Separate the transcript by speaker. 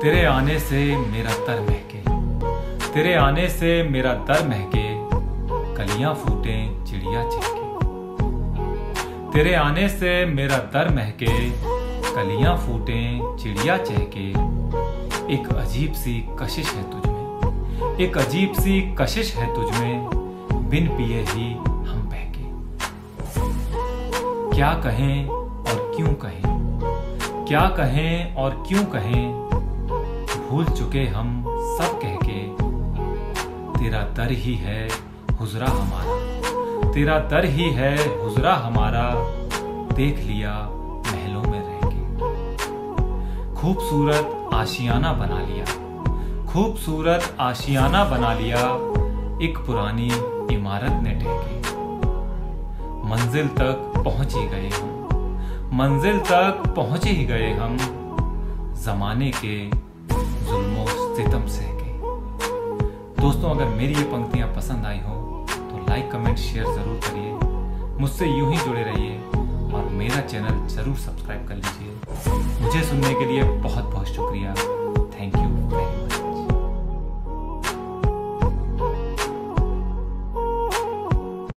Speaker 1: आने से मेरा तर महके। तेरे आने से मेरा दर महके। कलियाँ फूटे, चिड़िया चहके तेरे आने से मेरा दर महके। कलियाँ फूटे, चिड़िया चहके। एक अजीब सी कशिश है तुझमें। एक अजीब सी कशिश है तुझमें। बिन पिए ही हम बहके। क्या कहें और क्यों कहें? क्या कहें और क्यों कहें? भूल चुके हम, सब कह के, तेरा दर ही है, हुजरा हमारा। तेरा दर ही है, हुजरा हमारा। देख लिया महलों में रह के। खूबसूरत आशियाना बना लिया। खूबसूरत आशियाना बना लिया एक पुरानी इमारत ने ढेके मंजिल तक पहुँच ही गए हम। मंजिल तक पहुँच ही गए हम। जमाने के सितम सह दोस्तों, अगर मेरी ये पंक्तियाँ पसंद आई हो तो लाइक कमेंट शेयर ज़रूर करिए। मुझसे यूँ ही जुड़े रहिए और मेरा चैनल ज़रूर सब्सक्राइब कर लीजिए। मुझे सुनने के लिए बहुत बहुत शुक्रिया।